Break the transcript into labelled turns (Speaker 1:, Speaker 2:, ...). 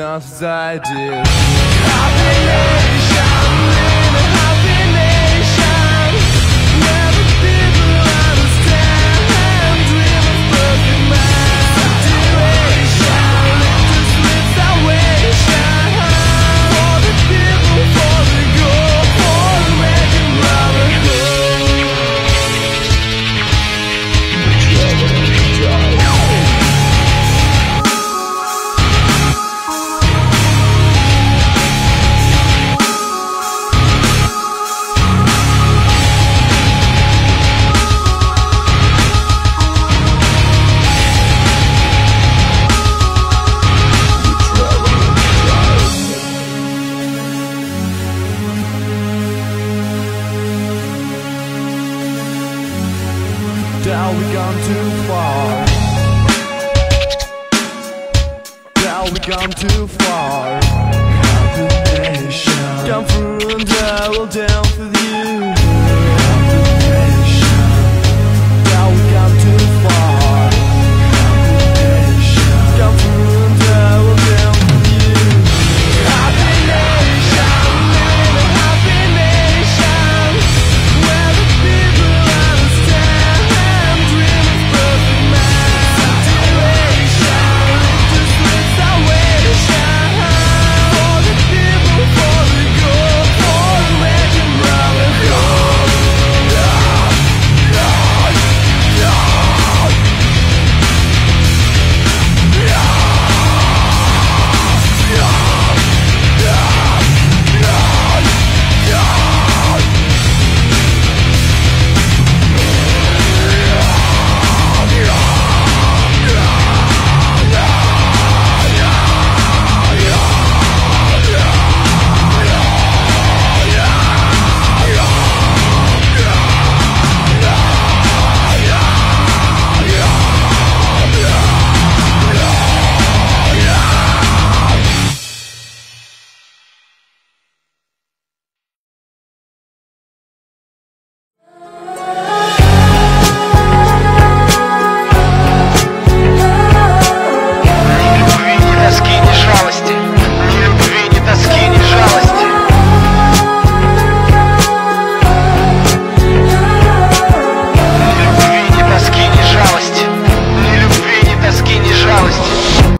Speaker 1: enough as I do. Gone too far. Now we gone too far. Happy nation. Come through and I down